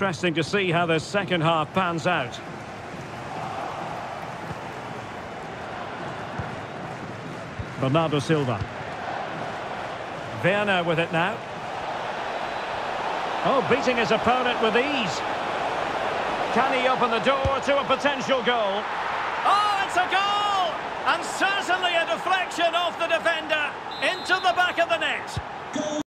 interesting to see how the second half pans out. Bernardo Silva. Werner with it now. Oh, beating his opponent with ease. Can he open the door to a potential goal? Oh, it's a goal! And certainly a deflection off the defender into the back of the net.